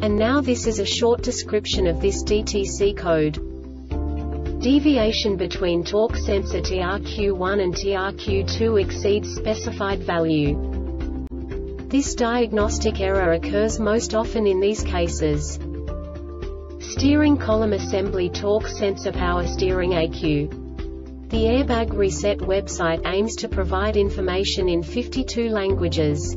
And now this is a short description of this DTC code. Deviation between torque sensor TRQ1 and TRQ2 exceeds specified value. This diagnostic error occurs most often in these cases. Steering column assembly torque sensor power steering ECU. The Airbag Reset website aims to provide information in 52 languages.